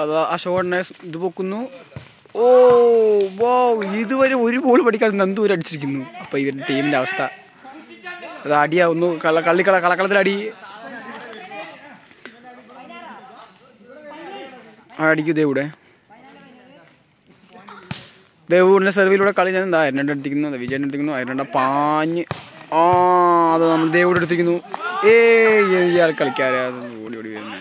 അത് ഇത് പൊക്കുന്നു ഓ വോ ഇതുവരെ ഒരു ബോൾ പഠിക്കാതെ നന്ദൂര് അടിച്ചിരിക്കുന്നു. അപ്പോൾ ഇവരുടെ ടീമിന്റെ അവസ്ഥ. അത് അടിയാവുന്നു. കള കള്ളിക്കള കളക്കളത്തിലടി ആ അടിക്കൂ ദേവിടെ. ദേവൂരിന്റെ സെർവിലൂടെ കളി ഞാൻ എന്താ അരണ്ട എടുത്തിരിക്കുന്നു വിജയൻ എടുത്തിരിക്കുന്നു അരണ്ട പാഞ്ഞ്. ആ അത് നമ്മൾ ദേവൂടെ എടുത്തിരിക്കുന്നു ഏ ഇയാൾ കളിക്കാരെ. ഓടി ഓടി വരുന്നു.